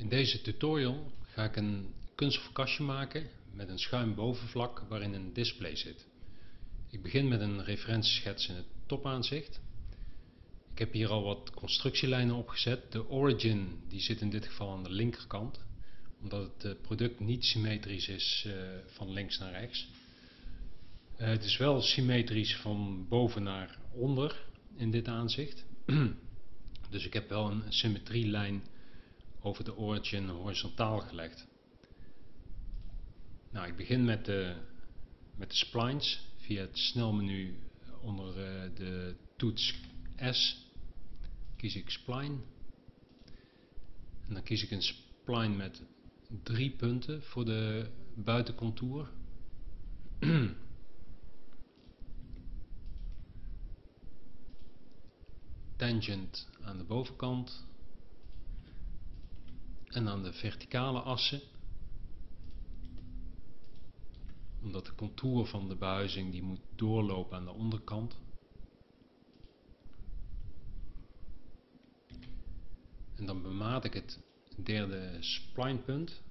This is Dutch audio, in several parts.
In deze tutorial ga ik een kunststof kastje maken met een schuin bovenvlak waarin een display zit. Ik begin met een referentieschets in het topaanzicht. Ik heb hier al wat constructielijnen opgezet. De origin die zit in dit geval aan de linkerkant, omdat het eh, product niet symmetrisch is uh, van links naar rechts. Uh, het is wel symmetrisch van boven naar onder in dit aanzicht. dus ik heb wel een symmetrielijn over de origin horizontaal gelegd. Nou, ik begin met de, met de splines via het snelmenu onder uh, de toets S. Kies ik spline. En dan kies ik een spline met drie punten voor de buitencontour. Tangent aan de bovenkant en aan de verticale assen. Omdat de contour van de behuizing die moet doorlopen aan de onderkant. En dan bemaat ik het derde splinepunt.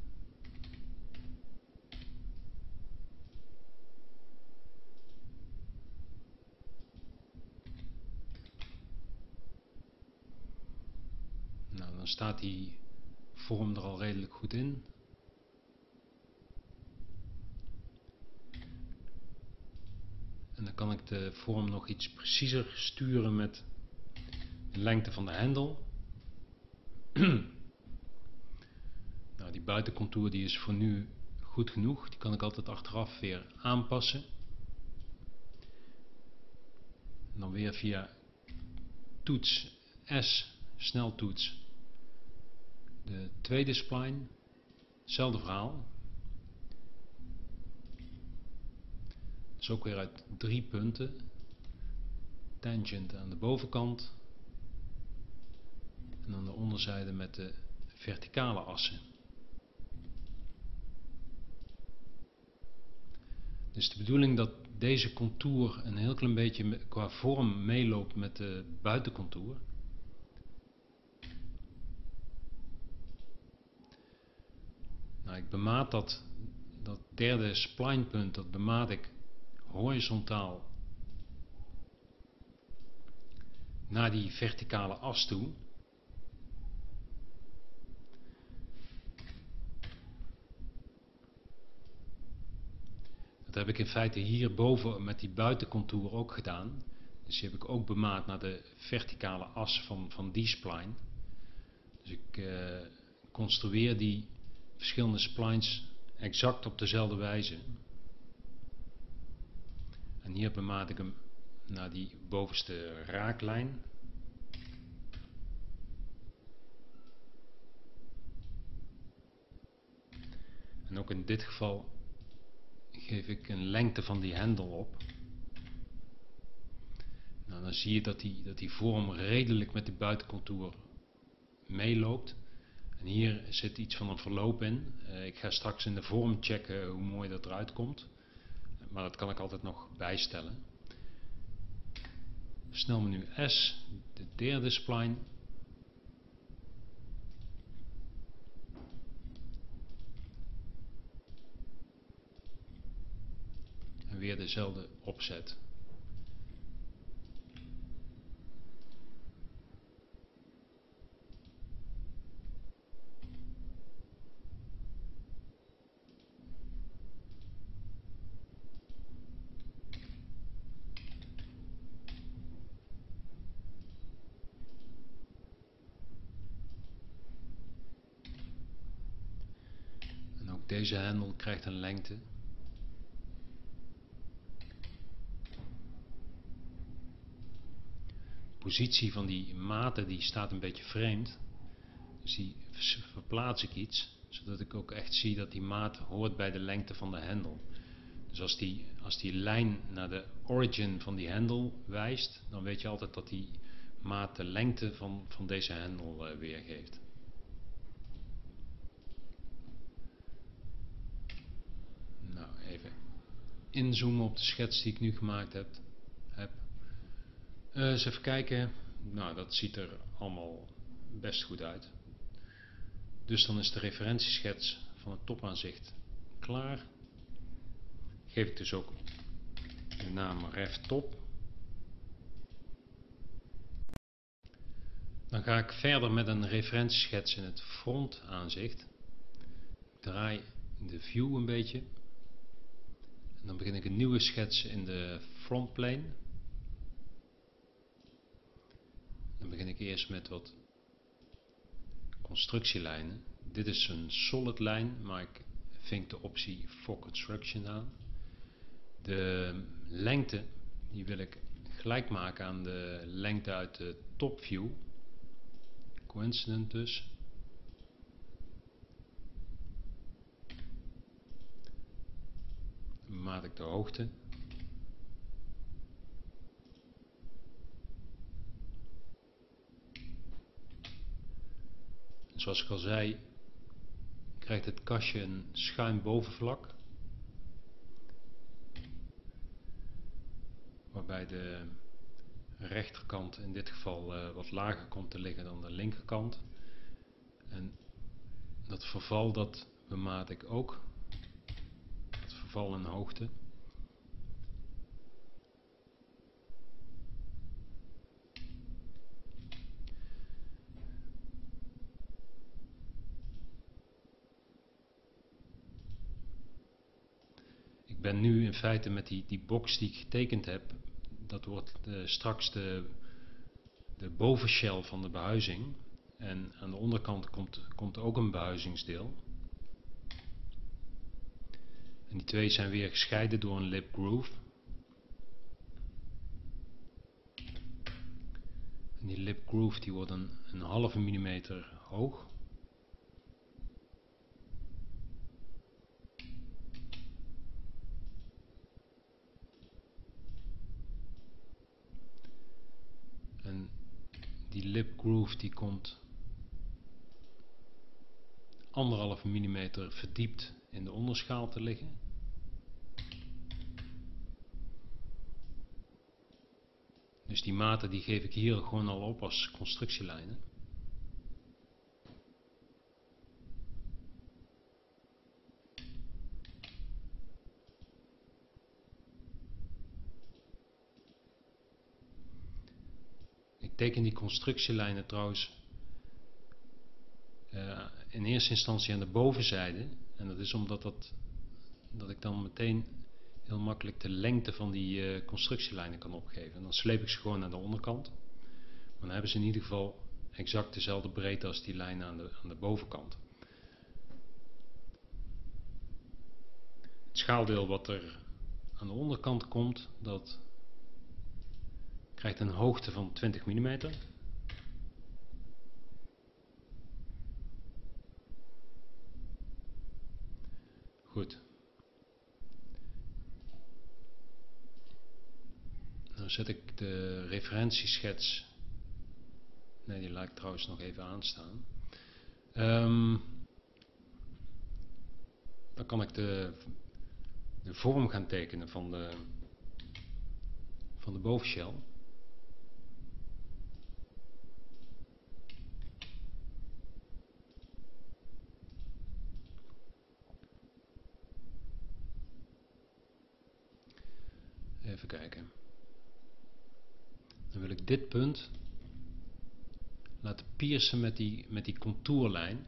Nou dan staat die vorm er al redelijk goed in. En dan kan ik de vorm nog iets preciezer sturen met de lengte van de hendel. nou, die buitencontour die is voor nu goed genoeg. Die kan ik altijd achteraf weer aanpassen. En dan weer via toets S, sneltoets, de tweede spline, hetzelfde verhaal. Dus ook weer uit drie punten. Tangent aan de bovenkant. En aan de onderzijde met de verticale assen. Dus de bedoeling dat deze contour een heel klein beetje qua vorm meeloopt met de buitencontour. Nou, ik bemaat dat, dat derde splinepunt, dat bemaat ik horizontaal naar die verticale as toe. Dat heb ik in feite hierboven met die buitencontour ook gedaan. Dus die heb ik ook bemaat naar de verticale as van, van die spline. Dus ik uh, construeer die verschillende splines exact op dezelfde wijze. En hier bemaat ik hem naar die bovenste raaklijn. En ook in dit geval geef ik een lengte van die hendel op. Nou, dan zie je dat die, dat die vorm redelijk met de buitencontour meeloopt. En hier zit iets van een verloop in. Uh, ik ga straks in de vorm checken hoe mooi dat eruit komt. Maar dat kan ik altijd nog bijstellen. Snelmenu S, de derde spline. En weer dezelfde opzet. Deze hendel krijgt een lengte. De positie van die maten die staat een beetje vreemd. Dus die verplaats ik iets, zodat ik ook echt zie dat die maat hoort bij de lengte van de hendel. Dus als die, als die lijn naar de origin van die hendel wijst, dan weet je altijd dat die maat de lengte van, van deze hendel uh, weergeeft. Inzoomen op de schets die ik nu gemaakt heb. heb. Uh, eens even kijken. Nou, dat ziet er allemaal best goed uit. Dus dan is de referentieschets van het topaanzicht klaar. Geef ik dus ook de naam ref top. Dan ga ik verder met een referentieschets in het frontaanzicht. Ik draai de view een beetje. Dan begin ik een nieuwe schets in de frontplane. Dan begin ik eerst met wat constructielijnen. Dit is een solid lijn, maar ik vink de optie for construction aan. De lengte die wil ik gelijk maken aan de lengte uit de top view. Coincident dus. Maat ik de hoogte. Zoals ik al zei, krijgt het kastje een schuin bovenvlak. Waarbij de rechterkant in dit geval uh, wat lager komt te liggen dan de linkerkant. En dat verval dat bemaat ik ook. Verval in hoogte. Ik ben nu in feite met die, die box die ik getekend heb, dat wordt de, straks de, de bovenshell van de behuizing. En aan de onderkant komt, komt ook een behuizingsdeel. En die twee zijn weer gescheiden door een lip groove. En die lip groove die wordt een, halve millimeter hoog. die lip groove die komt anderhalve millimeter verdiept in de onderschaal te liggen. Dus die maten die geef ik hier gewoon al op als constructielijnen. teken die constructielijnen trouwens uh, in eerste instantie aan de bovenzijde. En dat is omdat dat, dat ik dan meteen heel makkelijk de lengte van die uh, constructielijnen kan opgeven. En dan sleep ik ze gewoon naar de onderkant. Maar dan hebben ze in ieder geval exact dezelfde breedte als die lijnen aan de, aan de bovenkant. Het schaaldeel wat er aan de onderkant komt, dat krijgt een hoogte van 20 mm. Goed. Dan zet ik de referentieschets. Nee, die laat ik trouwens nog even aanstaan. Um, dan kan ik de, de vorm gaan tekenen van de, van de bovenshell. Even kijken. Dan wil ik dit punt laten piercen met die, met die contourlijn.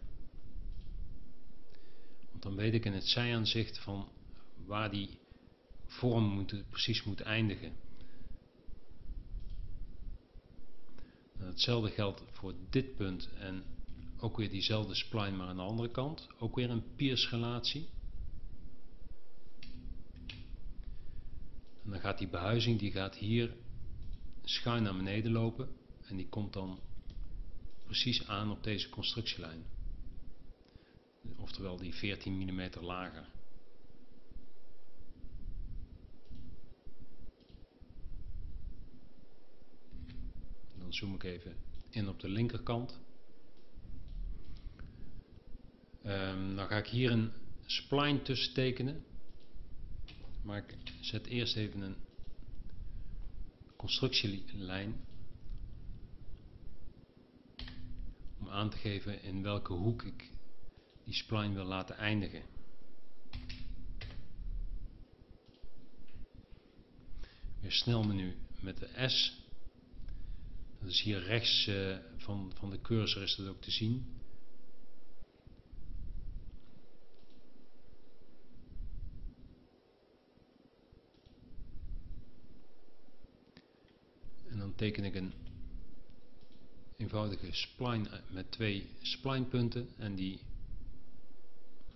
Want dan weet ik in het zijaanzicht van waar die vorm moet, precies moet eindigen. En hetzelfde geldt voor dit punt en ook weer diezelfde spline maar aan de andere kant. Ook weer een piersrelatie. Dan gaat die behuizing die gaat hier schuin naar beneden lopen en die komt dan precies aan op deze constructielijn. Oftewel die 14 mm lager. Dan zoom ik even in op de linkerkant. Um, dan ga ik hier een spline tussen tekenen. Maar ik zet eerst even een constructielijn om aan te geven in welke hoek ik die spline wil laten eindigen. Weer snelmenu met de S. Dat is hier rechts uh, van, van de cursor is dat ook te zien. En dan teken ik een eenvoudige spline met twee splinepunten en die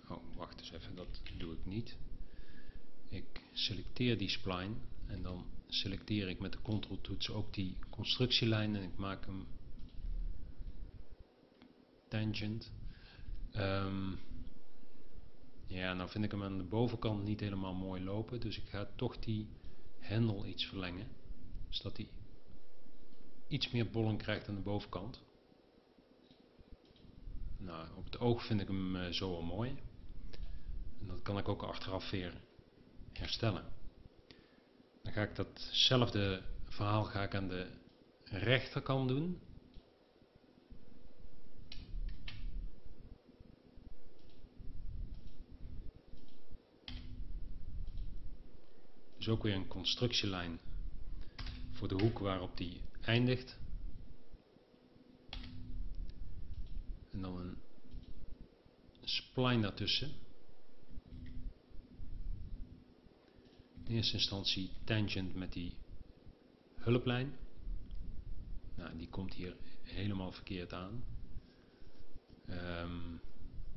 oh wacht eens even dat doe ik niet. Ik selecteer die spline en dan selecteer ik met de control toets ook die constructielijn en ik maak hem tangent. Um, ja nou vind ik hem aan de bovenkant niet helemaal mooi lopen dus ik ga toch die hendel iets verlengen zodat hij iets meer bollen krijgt aan de bovenkant. Nou, op het oog vind ik hem uh, zo wel mooi. En dat kan ik ook achteraf weer herstellen. Dan ga ik datzelfde verhaal ga ik aan de rechterkant doen. Dus ook weer een constructielijn voor de hoek waarop die eindigt. En dan een spline daartussen. In eerste instantie tangent met die hulplijn. Nou, die komt hier helemaal verkeerd aan. Um,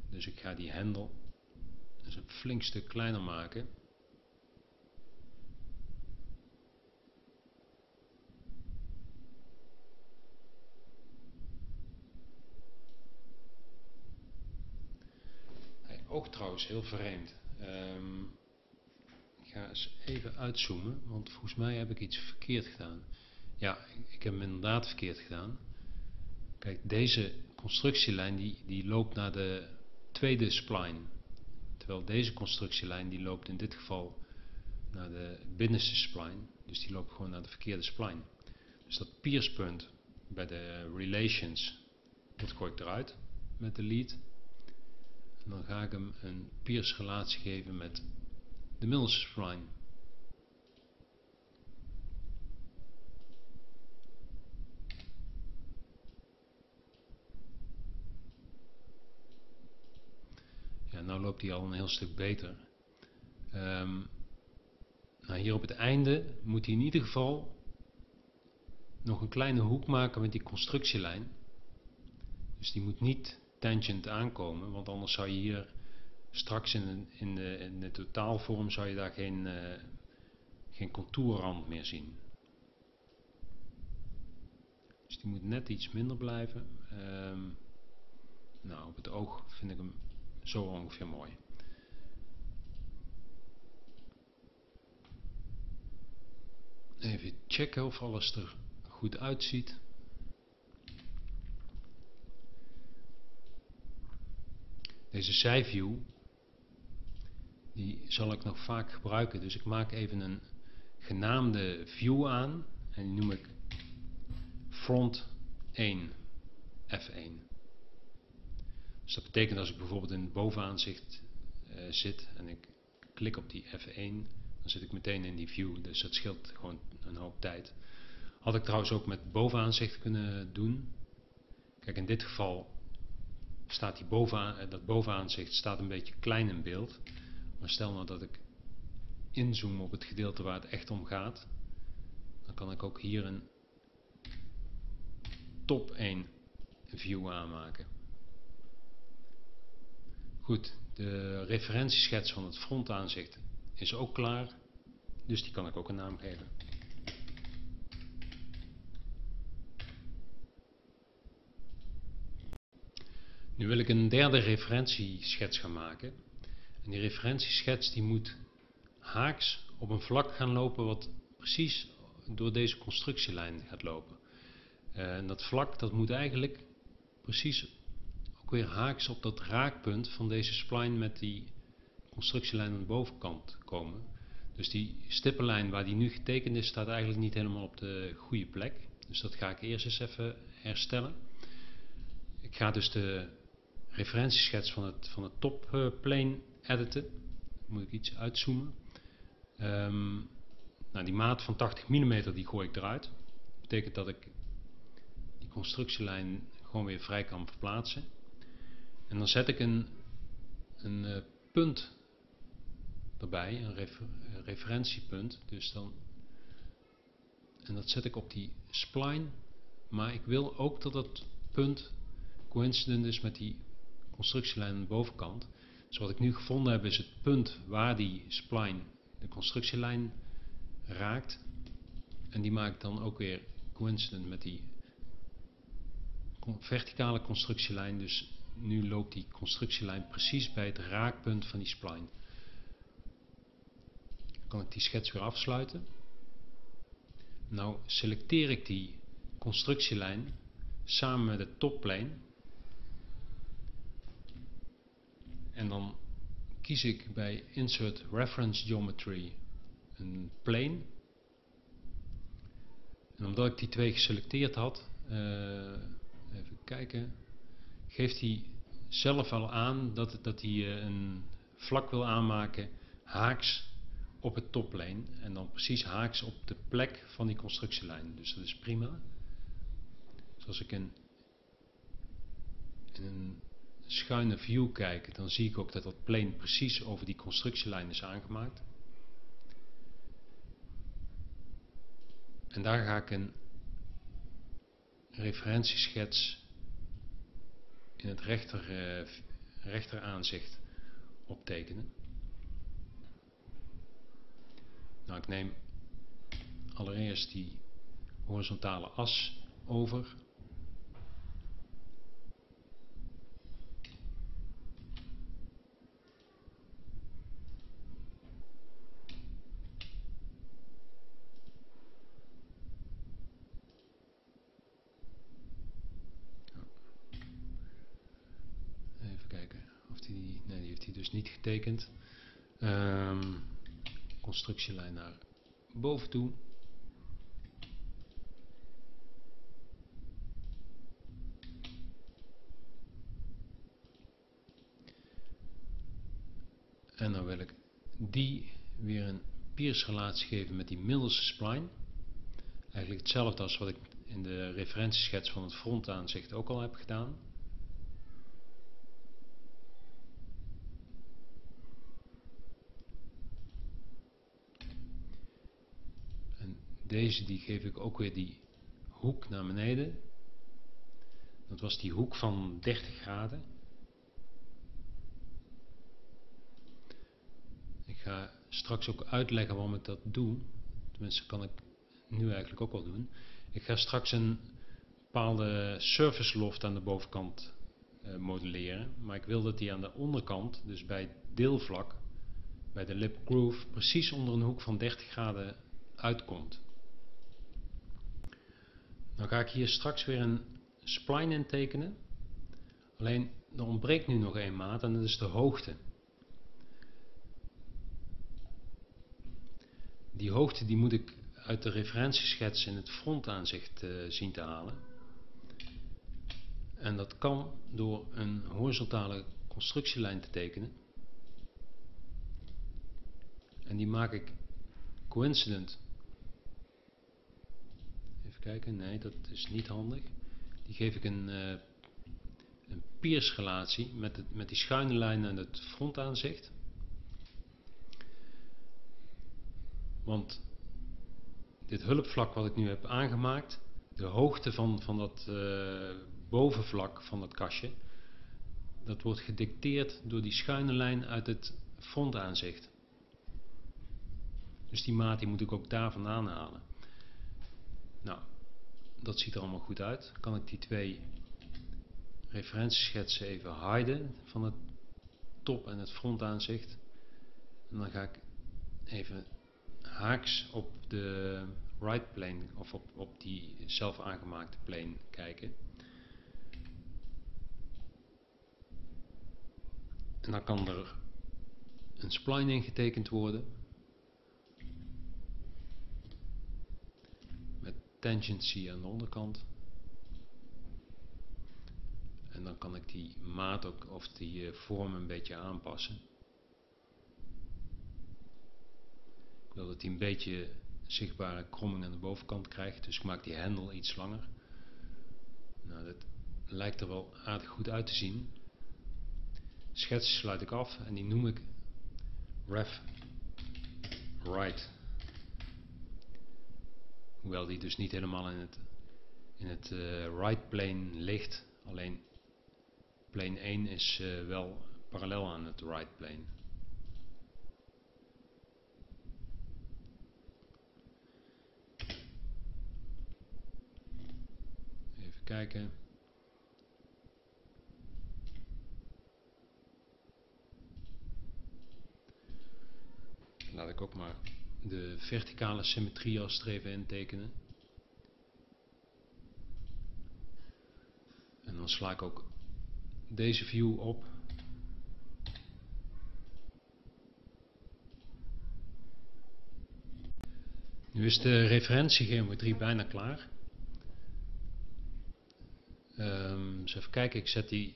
dus ik ga die hendel dus een flink stuk kleiner maken. ook trouwens heel vreemd. Um, ik ga eens even uitzoomen, want volgens mij heb ik iets verkeerd gedaan. Ja, ik heb hem inderdaad verkeerd gedaan. Kijk, deze constructielijn die, die loopt naar de tweede spline. Terwijl deze constructielijn die loopt in dit geval naar de binnenste spline. Dus die loopt gewoon naar de verkeerde spline. Dus dat pierspunt bij de relations, dat gooi ik eruit met de lead dan ga ik hem een relatie geven met de middelste spline. Ja, nou loopt hij al een heel stuk beter. Um, nou, hier op het einde moet hij in ieder geval nog een kleine hoek maken met die constructielijn. Dus die moet niet tangent aankomen, want anders zou je hier straks in, in, de, in de totaalvorm zou je daar geen, uh, geen contourrand meer zien. Dus die moet net iets minder blijven. Um, nou, op het oog vind ik hem zo ongeveer mooi. Even checken of alles er goed uitziet. Deze zijview, die zal ik nog vaak gebruiken. Dus ik maak even een genaamde view aan en die noem ik front 1, F1. Dus dat betekent als ik bijvoorbeeld in het bovenaanzicht uh, zit en ik klik op die F1, dan zit ik meteen in die view. Dus dat scheelt gewoon een hoop tijd. Had ik trouwens ook met bovenaanzicht kunnen doen. Kijk, in dit geval staat die bovenaan, dat bovenaanzicht staat een beetje klein in beeld. Maar stel nou dat ik inzoom op het gedeelte waar het echt om gaat, dan kan ik ook hier een top 1 view aanmaken. Goed, de referentieschets van het frontaanzicht is ook klaar, dus die kan ik ook een naam geven. Nu wil ik een derde referentieschets gaan maken. En die referentieschets die moet haaks op een vlak gaan lopen wat precies door deze constructielijn gaat lopen. Eh, en dat vlak dat moet eigenlijk precies ook weer haaks op dat raakpunt van deze spline met die constructielijn aan de bovenkant komen. Dus die stippenlijn waar die nu getekend is staat eigenlijk niet helemaal op de goede plek. Dus dat ga ik eerst eens even herstellen. Ik ga dus de referentieschets van het, van het topplane editen. Moet ik iets uitzoomen. Ehm, nou, die maat van 80 mm die gooi ik eruit. Dat betekent dat ik die constructielijn gewoon weer vrij kan verplaatsen. En dan zet ik een, een uh, punt erbij, een referentiepunt. Dus dan, en dat zet ik op die spline. Maar ik wil ook dat dat punt coincident is met die constructielijn aan de bovenkant. Dus wat ik nu gevonden heb is het punt waar die spline de constructielijn raakt. En die maak ik dan ook weer coincident met die verticale constructielijn. Dus nu loopt die constructielijn precies bij het raakpunt van die spline. Dan kan ik die schets weer afsluiten. Nou selecteer ik die constructielijn samen met het topplane. En dan kies ik bij Insert Reference Geometry een plane. En omdat ik die twee geselecteerd had, uh, even kijken, geeft hij zelf al aan dat, dat hij uh, een vlak wil aanmaken haaks op het topplane en dan precies haaks op de plek van die constructielijn. Dus dat is prima. Dus als ik in een schuine view kijk, dan zie ik ook dat dat plane precies over die constructielijn is aangemaakt. En daar ga ik een referentieschets in het rechter, uh, rechteraanzicht optekenen. Nou, ik neem allereerst die horizontale as over. dus niet Um, constructielijn naar boven toe. En dan wil ik die weer een piersrelatie geven met die middelste spline. Eigenlijk hetzelfde als wat ik in de referentieschets van het frontaanzicht ook al heb gedaan. Deze die geef ik ook weer die hoek naar beneden. Dat was die hoek van 30 graden. Ik ga straks ook uitleggen waarom ik dat doe. Tenminste kan ik nu eigenlijk ook wel doen. Ik ga straks een bepaalde surface loft aan de bovenkant uh, modelleren. Maar ik wil dat die aan de onderkant, dus bij het deelvlak, bij de lip groove, precies onder een hoek van 30 graden uitkomt. Dan ga ik hier straks weer een spline in tekenen. Alleen er ontbreekt nu nog één maat en dat is de hoogte. Die hoogte die moet ik uit de referentieschets in het frontaanzicht uh, zien te halen. En dat kan door een horizontale constructielijn te tekenen. En die maak ik coincident kijken, nee dat is niet handig. Die geef ik een, uh, een piersrelatie met, met die schuine lijn en het frontaanzicht. Want dit hulpvlak wat ik nu heb aangemaakt, de hoogte van, van dat uh, bovenvlak van dat kastje, dat wordt gedicteerd door die schuine lijn uit het frontaanzicht. Dus die maat die moet ik ook daar vandaan halen. Dat ziet er allemaal goed uit. Kan ik die twee referentieschetsen even hiden van het top- en het frontaanzicht. En dan ga ik even haaks op de right plane of op, op die zelf aangemaakte plane kijken. En dan kan er een spline ingetekend worden. Tangency aan de onderkant. En dan kan ik die maat ook, of die eh, vorm een beetje aanpassen. Ik wil dat hij een beetje zichtbare kromming aan de bovenkant krijgt, dus ik maak die hendel iets langer. Nou, dat lijkt er wel aardig goed uit te zien. Schets sluit ik af en die noem ik ref right. Hoewel die dus niet helemaal in het, in het uh, right plane ligt, alleen plane 1 is uh, wel parallel aan het right plane. Even kijken. Laat ik ook maar de verticale symmetrie als streven intekenen. En dan sla ik ook deze view op. Nu is de referentiegeometrie bijna klaar. Um, eens even kijken, ik zet die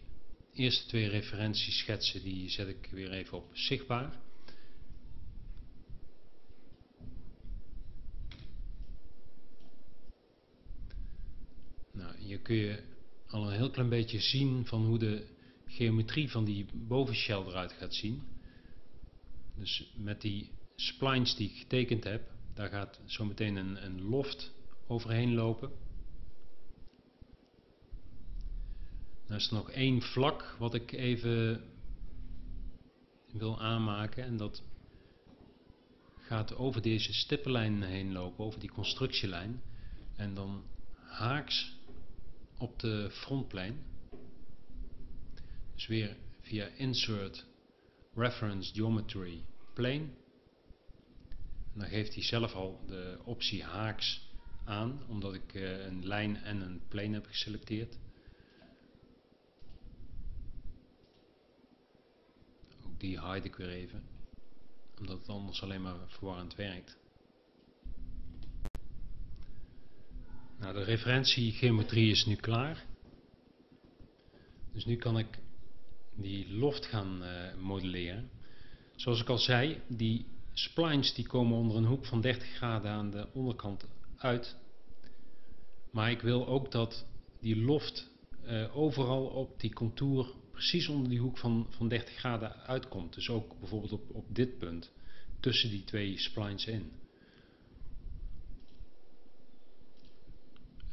eerste twee referentieschetsen, die zet ik weer even op zichtbaar. Nou, hier kun je al een heel klein beetje zien van hoe de geometrie van die bovenshell eruit gaat zien. Dus met die splines die ik getekend heb, daar gaat zo meteen een, een loft overheen lopen. Dan is er nog één vlak wat ik even wil aanmaken en dat gaat over deze stippenlijn heen lopen, over die constructielijn en dan haaks op de frontplane. Dus weer via Insert Reference Geometry Plane. Dan geeft hij zelf al de optie haaks aan, omdat ik uh, een lijn en een plane heb geselecteerd. Ook die hide ik weer even, omdat het anders alleen maar verwarrend werkt. Nou, de referentiegeometrie is nu klaar. Dus nu kan ik die loft gaan uh, modelleren. Zoals ik al zei, die splines die komen onder een hoek van 30 graden aan de onderkant uit. Maar ik wil ook dat die loft uh, overal op die contour precies onder die hoek van, van 30 graden uitkomt. Dus ook bijvoorbeeld op, op dit punt, tussen die twee splines in.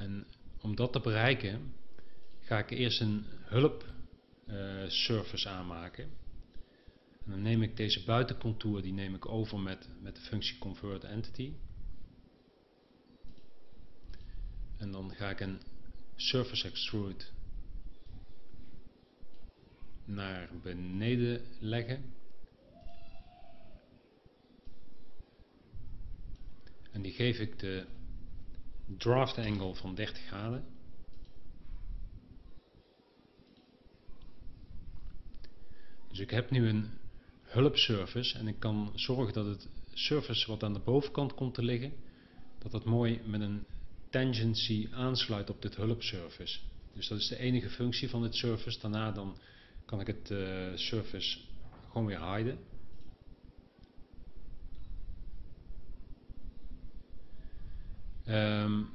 En om dat te bereiken ga ik eerst een hulp uh, surface aanmaken. En dan neem ik deze buitencontour, die neem ik over met, met de functie convert entity. En dan ga ik een surface extrude naar beneden leggen. En die geef ik de draft angle van 30 graden. Dus ik heb nu een hulpsurface en ik kan zorgen dat het surface wat aan de bovenkant komt te liggen, dat dat mooi met een tangency aansluit op dit hulpsurface. Dus dat is de enige functie van dit surface. Daarna dan kan ik het uh, surface gewoon weer hiden. Um,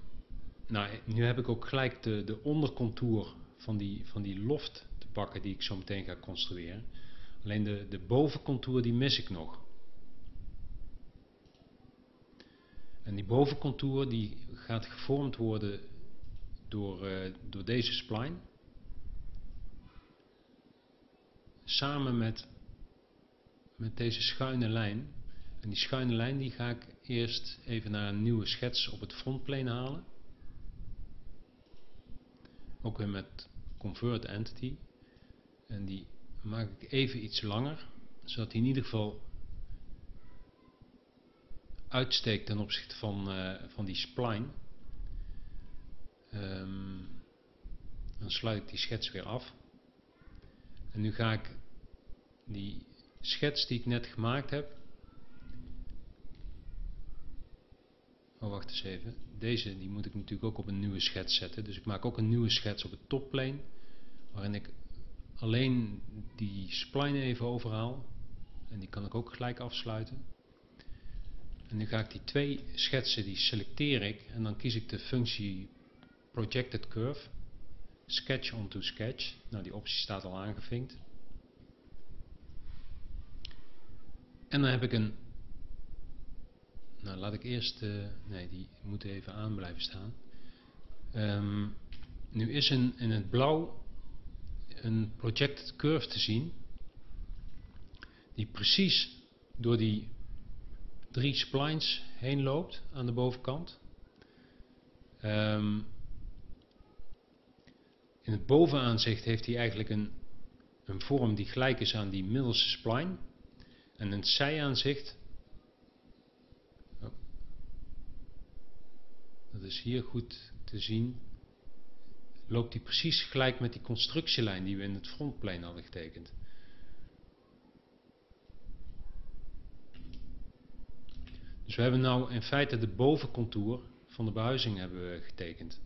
nou, nu heb ik ook gelijk de, de ondercontour van die, van die loft te pakken die ik zo meteen ga construeren. Alleen de, de bovencontour die mis ik nog. En die bovencontour die gaat gevormd worden door, uh, door deze spline. Samen met, met deze schuine lijn. En die schuine lijn die ga ik eerst even naar een nieuwe schets op het frontplane halen. Ook weer met convert entity. En die maak ik even iets langer, zodat hij in ieder geval uitsteekt ten opzichte van, uh, van die spline. Um, dan sluit ik die schets weer af. En nu ga ik die schets die ik net gemaakt heb, Wacht eens even. Deze die moet ik natuurlijk ook op een nieuwe schets zetten. Dus ik maak ook een nieuwe schets op het topplane. waarin ik alleen die spline even overhaal. En die kan ik ook gelijk afsluiten. En nu ga ik die twee schetsen, die selecteer ik en dan kies ik de functie Projected Curve. Sketch onto Sketch. Nou, die optie staat al aangevinkt. En dan heb ik een... Nou, laat ik eerst... Uh, nee, die moet even aan blijven staan. Um, nu is in, in het blauw een projected curve te zien. Die precies door die drie splines heen loopt aan de bovenkant. Um, in het bovenaanzicht heeft hij eigenlijk een, een vorm die gelijk is aan die middelste spline. En in het zijaanzicht, oh, dat is hier goed te zien, loopt hij precies gelijk met die constructielijn die we in het frontplein hadden getekend. Dus we hebben nou in feite de bovencontour van de behuizing hebben we getekend.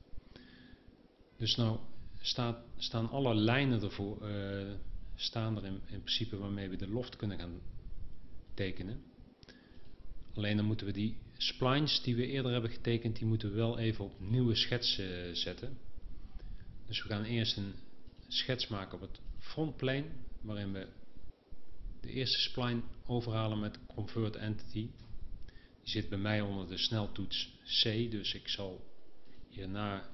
Dus nou staan alle lijnen ervoor, uh, staan er in, in, principe waarmee we de loft kunnen gaan tekenen. Alleen dan moeten we die splines die we eerder hebben getekend, die moeten we wel even op nieuwe schets uh, zetten. Dus we gaan eerst een schets maken op het frontplane, waarin we de eerste spline overhalen met convert entity. Die zit bij mij onder de sneltoets C, dus ik zal hierna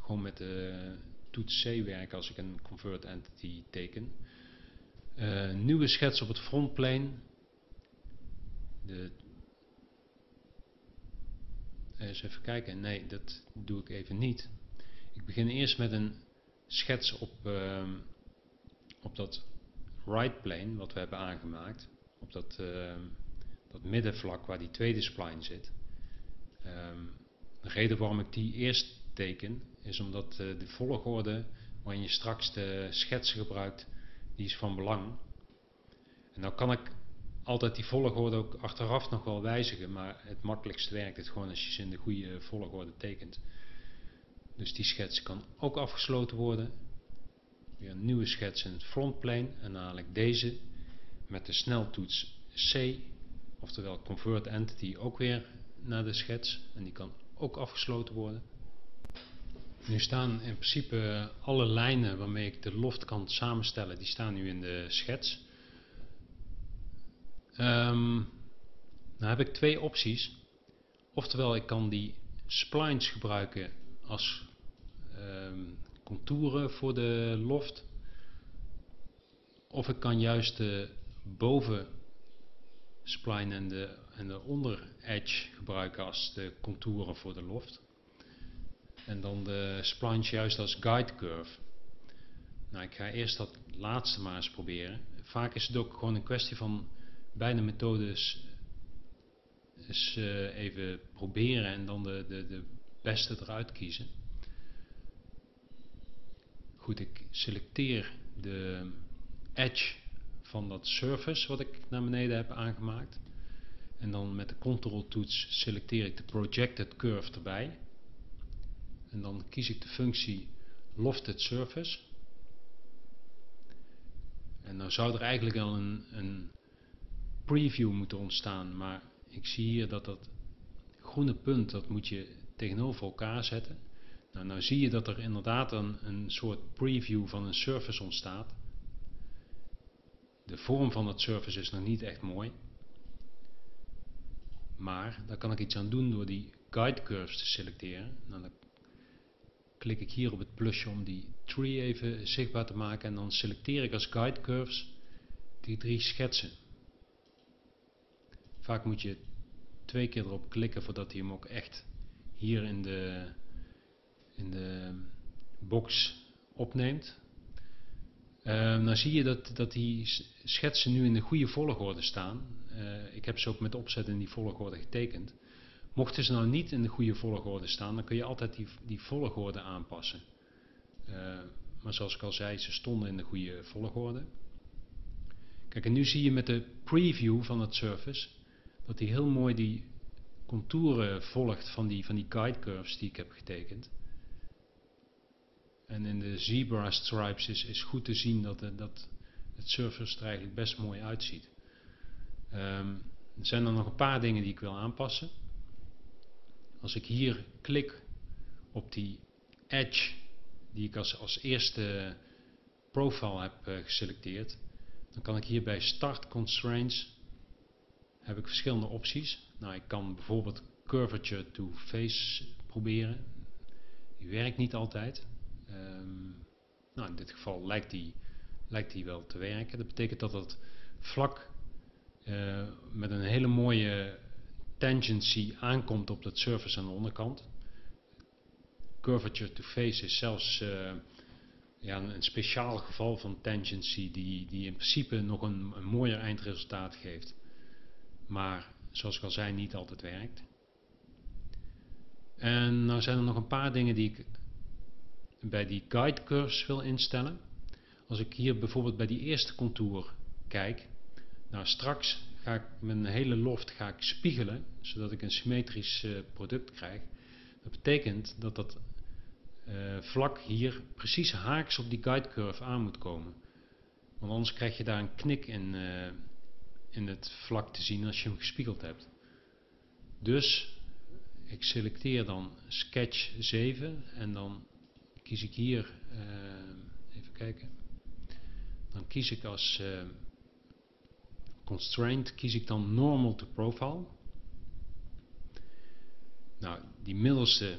gewoon met de toets C werken als ik een convert entity teken. Uh, nieuwe schets op het frontplane. De, eens even kijken. Nee, dat doe ik even niet. Ik begin eerst met een schets op, uh, op dat right plane wat we hebben aangemaakt. Op dat, uh, dat middenvlak waar die tweede spline zit. Um, de reden waarom ik die eerst teken is omdat uh, de volgorde waarin je straks de schetsen gebruikt, die is van belang. En nou kan ik altijd die volgorde ook achteraf nog wel wijzigen, maar het makkelijkst werkt het gewoon als je ze in de goede volgorde tekent. Dus die schets kan ook afgesloten worden. Weer een nieuwe schets in het frontplane en ik deze met de sneltoets C, oftewel convert entity ook weer naar de schets en die kan ook afgesloten worden. Nu staan in principe alle lijnen waarmee ik de loft kan samenstellen, die staan nu in de schets. Um, nou heb ik twee opties. Oftewel ik kan die splines gebruiken als um, contouren voor de loft. Of ik kan juist de boven spline en de, en de onder edge gebruiken als de contouren voor de loft. En dan de splines juist als guide curve. Nou, ik ga eerst dat laatste maar eens proberen. Vaak is het ook gewoon een kwestie van beide methodes eens uh, even proberen en dan de, de, de beste eruit kiezen. Goed, ik selecteer de edge van dat surface wat ik naar beneden heb aangemaakt. En dan met de control toets selecteer ik de projected curve erbij. En dan kies ik de functie lofted surface. En dan zou er eigenlijk al een, een preview moeten ontstaan, maar ik zie hier dat dat groene punt, dat moet je tegenover elkaar zetten. Nou, nou zie je dat er inderdaad een, een soort preview van een surface ontstaat. De vorm van dat surface is nog niet echt mooi. Maar daar kan ik iets aan doen door die guide curves te selecteren. Nou, dan klik ik hier op het plusje om die tree even zichtbaar te maken en dan selecteer ik als guide curves die drie schetsen. Vaak moet je twee keer erop klikken voordat hij hem ook echt hier in de, in de box opneemt. Uh, dan zie je dat, dat die schetsen nu in de goede volgorde staan. Uh, ik heb ze ook met opzet in die volgorde getekend. Mochten ze nou niet in de goede volgorde staan, dan kun je altijd die, die volgorde aanpassen. Uh, maar zoals ik al zei, ze stonden in de goede volgorde. Kijk, en nu zie je met de preview van het surface dat hij heel mooi die contouren volgt van die, van die guide curves die ik heb getekend. En in de zebra stripes is, is goed te zien dat, de, dat het surface er eigenlijk best mooi uitziet. Um, er zijn er nog een paar dingen die ik wil aanpassen. Als ik hier klik op die edge die ik als, als eerste profile heb uh, geselecteerd, dan kan ik hier bij Start Constraints heb ik verschillende opties. Nou, ik kan bijvoorbeeld Curvature to Face proberen. Die werkt niet altijd. Um, nou, in dit geval lijkt die, lijkt die wel te werken. Dat betekent dat het vlak uh, met een hele mooie tangency aankomt op dat surface aan de onderkant. Curvature to face is zelfs uh, ja, een, speciaal geval van tangency die, die in principe nog een mooier eindresultaat geeft. Maar zoals ik al zei, niet altijd werkt. En nou zijn er nog een paar dingen die ik bij die guide curves wil instellen. Als ik hier bijvoorbeeld bij die eerste contour kijk, nou straks ga ik mijn hele loft ga ik spiegelen, zodat ik een symmetrisch uh, product krijg. Dat betekent dat dat uh, vlak hier precies haaks op die guide curve aan moet komen. Want anders krijg je daar een knik in, uh, in het vlak te zien als je hem gespiegeld hebt. Dus ik selecteer dan sketch 7 en dan kies ik hier, uh, even kijken, dan kies ik als uh, constraint, kies ik dan normal to profile. Nou, die middelste,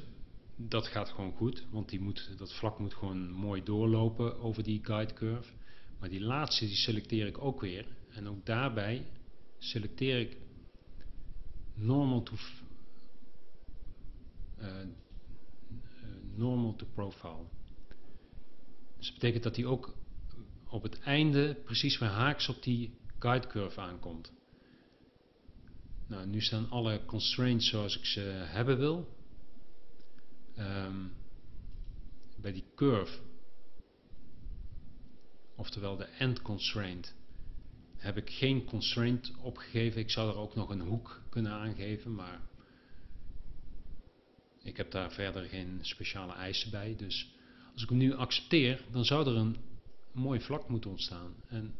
dat gaat gewoon goed, want die moet, dat vlak moet gewoon mooi doorlopen over die guide curve. Maar die laatste, die selecteer ik ook weer. En ook daarbij selecteer ik normal to uh, normal to profile. Dus dat betekent dat hij ook op het einde precies weer haaks op die guide curve aankomt. Nou, nu staan alle constraints zoals ik ze hebben wil. Um, bij die curve, oftewel de end constraint, heb ik geen constraint opgegeven. Ik zou er ook nog een hoek kunnen aangeven, maar ik heb daar verder geen speciale eisen bij. Dus als ik hem nu accepteer, dan zou er een mooi vlak moeten ontstaan. En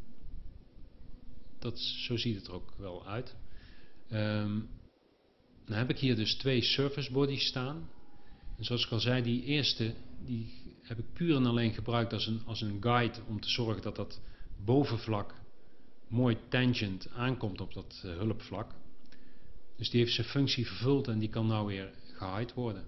dat, zo ziet het er ook wel uit. Um, dan heb ik hier dus twee surface bodies staan. En zoals ik al zei, die eerste die heb ik puur en alleen gebruikt als een, als een guide om te zorgen dat dat bovenvlak mooi tangent aankomt op dat uh, hulpvlak. Dus die heeft zijn functie vervuld en die kan nou weer gehide worden.